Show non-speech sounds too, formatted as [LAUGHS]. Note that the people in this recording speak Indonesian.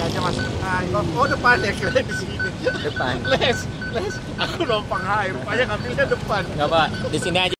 kayaknya mas. Ah, oh depan ya kira di sini. Depan. [LAUGHS] Les les. Aku numpang air rupanya ngambilnya depan. Nggak apa di sini aja.